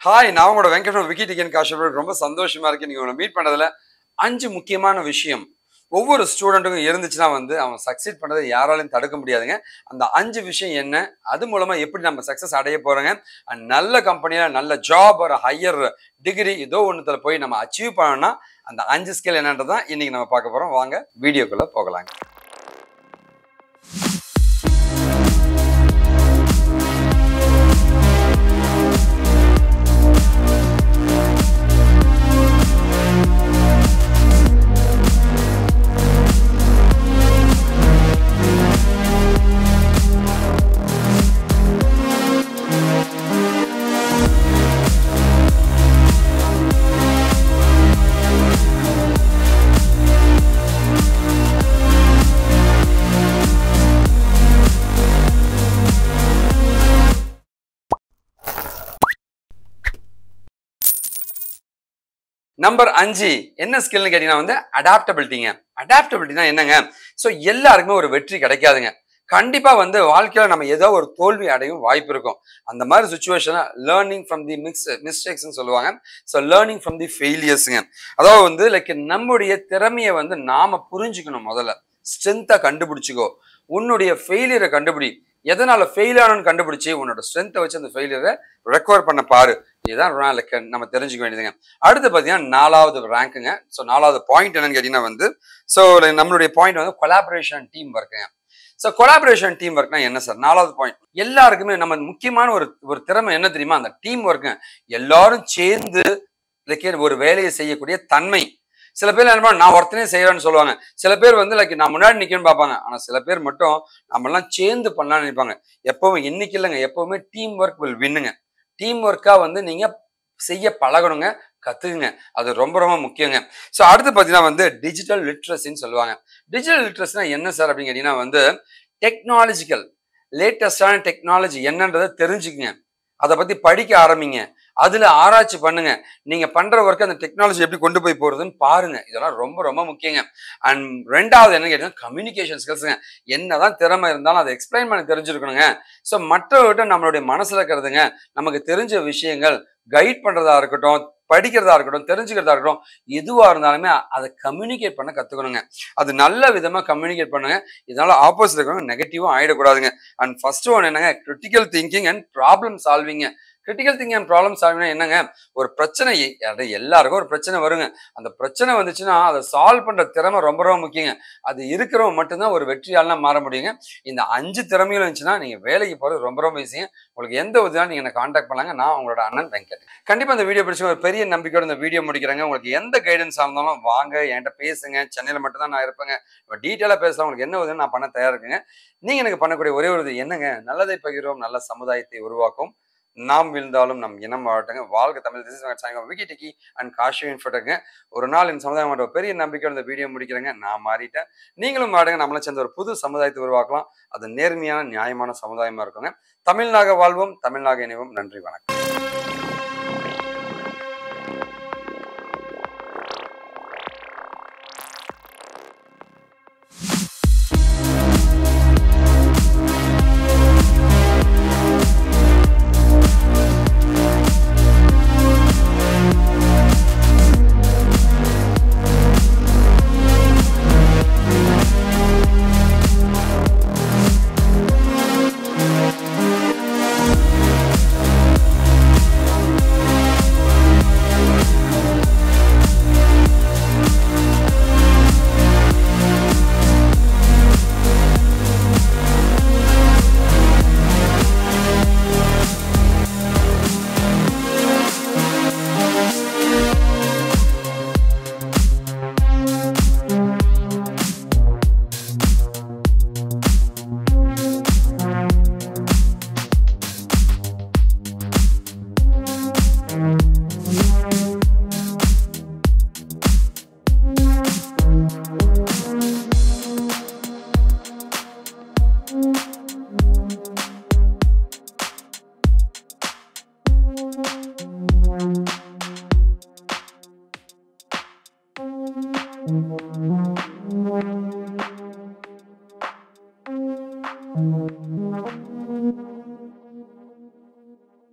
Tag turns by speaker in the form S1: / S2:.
S1: Hi நான் உங்களோட வெங்கடம் விக்கி டிகன் காஷப் ரொம்ப சந்தோஷமா இருக்கு. நீங்க உங்களை மீட் பண்ணதுல அஞ்சு முக்கியமான விஷயம். ஒவ்வொரு ஸ்டூடெண்ட்டுக்கும் இருந்துச்சுன்னா வந்து அவன் சக்சீட் பண்ணதை யாராலையும் தடுக்க முடியாதுங்க. அந்த அஞ்சு விஷயம் என்ன? அது மூலமாக எப்படி நம்ம சக்ஸஸ் அடைய போகிறோங்க நல்ல கம்பெனியில் நல்ல ஜாப் ஒரு ஹையர் டிகிரி ஏதோ ஒன்றுத்தில் போய் நம்ம அச்சீவ் பண்ணோம்னா அந்த அஞ்சு ஸ்கில் என்னன்றதான் இன்றைக்கி நம்ம பார்க்க போகிறோம் வாங்க வீடியோக்குள்ளே போகலாங்க. நம்பர் அஞ்சு என்ன ஸ்கில்னு கேட்டீங்கன்னா வந்து அடாப்டபிலிட்டிங்க அடாப்டபிலிட்டினா என்னங்க? ஸோ எல்லாருக்குமே ஒரு வெற்றி கிடைக்காதுங்க. கண்டிப்பாக வந்து வாழ்க்கையில் நம்ம ஏதோ ஒரு தோல்வி அடையும் வாய்ப்பு இருக்கும். அந்த மாதிரி சுச்சுவேஷனை லேர்னிங் ஃப்ரம் தி மிக்ஸ் மிஸ்டேக்ஸ்னு சொல்லுவாங்க. ஸோ லேர்னிங் ஃப்ரம் தி ஃபெயிலியர்ஸுங்க அதாவது வந்து லைக் நம்முடைய திறமையை வந்து நாம் புரிஞ்சுக்கணும் முதல்ல. ஸ்ட்ரென்த்தை கண்டுபிடிச்சிக்கோ. உன்னுடைய ஃபெயிலியரை கண்டுபிடி. எதனால் ஃபெயில் ஆனோன்னு கண்டுபிடிச்சி உன்னோட ஸ்ட்ரென்த்தை வச்சு அந்த ஃபெயிலியரை ரெக்கவர் பண்ண பாரு. இதுதான் ர- நம்ம தெரிஞ்சுக்க வேண்டியதுங்க. அடுத்து பார்த்தீங்கன்னா நாலாவது ரேங்க்குங்க ஸோ நாலாவது பாயிண்ட் என்னன்னு கேட்டீங்கன்னா வந்து ஸோ நம்மளுடைய பாயிண்ட் வந்து கொலாபரேஷன் டீம் ஒர்க்குங்க ஸோ கொலாபரேஷன் டீம் ஒர்க்னா என்ன சார் நாலாவது பாயிண்ட் எல்லாருக்குமே நம்ம முக்கியமான ஒரு ஒரு திறமை என்ன தெரியுமா? அந்த டீம் ஒர்க்குங்க எல்லாரும் சேர்ந்து ஒரு வேலையை செய்யக்கூடிய தன்மை. சில பேர் என்ன நான் ஒருத்தனே செய்யறேன்னு சொல்லுவாங்க. சில பேர் வந்து லைக் நான் முன்னாடி நிக்கணும்னு பார்ப்பாங்க. ஆனா சில பேர் மட்டும் நம்மளாம் சேர்ந்து பண்ணலாம்னு நினைப்பாங்க. எப்பவும் இன்னைக்கு இல்லைங்க எப்பவுமே டீம் ஒர்க் வில் வின்னுங்க டீம் ஒர்க்காக வந்து நீங்கள் செய்ய பழகணுங்க கற்றுக்குங்க அது ரொம்ப ரொம்ப முக்கியங்க. ஸோ அடுத்து பார்த்தீங்கன்னா வந்து டிஜிட்டல் லிட்ரஸின்னு சொல்லுவாங்க. டிஜிட்டல் லிட்ரஸினா என்ன சார் அப்படின்னு கேட்டிங்கன்னா வந்து டெக்னாலஜிக்கல் லேட்டஸ்டான டெக்னாலஜி என்னன்றதை தெரிஞ்சுக்குங்க. அதை பற்றி படிக்க ஆரம்பிங்க. அதில் ஆராய்ச்சி பண்ணுங்க. நீங்கள் பண்ணுற ஒர்க்கு அந்த டெக்னாலஜி எப்படி கொண்டு போய் போகிறதுன்னு பாருங்க. இதெல்லாம் ரொம்ப ரொம்ப முக்கியங்க. அண்ட் ரெண்டாவது என்ன கேட்டீங்கன்னா கம்யூனிகேஷன் ஸ்கில்ஸுங்க என்னதான் திறமை இருந்தாலும் அதை எக்ஸ்பிளைன் பண்ண தெரிஞ்சிருக்கணுங்க. ஸோ மற்றவர்கிட்ட நம்மளுடைய மனசில் இருக்கிறதுங்க. நமக்கு தெரிஞ்ச விஷயங்கள் கைட் பண்ணுறதா இருக்கட்டும் படிக்கிறதா இருக்கட்டும் தெரிஞ்சுக்கிறதா இருக்கட்டும் எதுவாக இருந்தாலுமே அதை கம்யூனிகேட் பண்ண கற்றுக்கணுங்க அது நல்ல விதமாக கம்யூனிகேட் பண்ணுங்க. இதனால ஆப்போசிட் இருக்கிறவங்க நெகட்டிவும் ஆகிடக்கூடாதுங்க அண்ட் ஃபர்ஸ்ட் ஒன்று என்னங்க? கிரிட்டிக்கல் திங்கிங் அண்ட் ப்ராப்ளம் சால்விங்க கிரிட்டிக்கல் திங்கிங் அண்ட் ப்ராப்ளம் சால்விங்னா என்னங்க? ஒரு பிரச்சனை அது எல்லாருக்கும் ஒரு பிரச்சனை வருங்க. அந்த பிரச்சனை வந்துச்சுன்னா அதை சால்வ் பண்ணுற திறமை ரொம்ப ரொம்ப முக்கியங்க. அது இருக்கிறவங்க மட்டும்தான் ஒரு வெற்றியாளனா மாற முடியுங்க. இந்த அஞ்சு திறமைகள் இருந்துச்சுன்னா நீங்கள் வேலைக்கு போகிறது ரொம்ப ரொம்ப ஈஸிங்க உங்களுக்கு எந்த உதவியாக நீங்கள் என்ன காண்டாக்ட் பண்ணலாங்க. நான் உங்களோட அண்ணன் வெங்கட். கண்டிப்பாக இந்த வீடியோ பிடிச்சி ஒரு பெரிய நம்பிக்கையோட இந்த வீடியோ முடிக்கிறேங்க. உங்களுக்கு எந்த கைடன்ஸ் இருந்தாலும் வாங்க என்கிட்ட பேசுங்க. சென்னையில் மட்டும்தான் நான் இருப்பேங்க. இப்போ டீட்டெயிலாக பேசலாம். உங்களுக்கு என்ன உதவி நான் பண்ண தயாரா இருக்குங்க. எனக்கு பண்ணக்கூடிய ஒரே ஒரு இது என்னங்க? நல்லதை பகிர்வோம். நல்ல சமுதாயத்தை உருவாக்கும். நாம் விழுந்தாலும் நம் இனம் வாழட்டுங்க. வாழ்க Tamil. This is Vicky Tikki and Kashi ஃபோட்டோங்க ஒரு நாள் இந்த சமுதாயம் ஒரு பெரிய நம்பிக்கையோட இந்த வீடியோ முடிக்கிறேங்க. நான் மாறிட்டேன். நீங்களும் மாடுங்க நம்மளை சேர்ந்த ஒரு புது சமுதாயத்தை உருவாக்கலாம். அது நேர்மையான நியாயமான சமுதாயமாக இருக்குங்க. தமிழ்நாக வாழ்வோம். தமிழ்நாக இணைவோம். நன்றி வணக்கம்.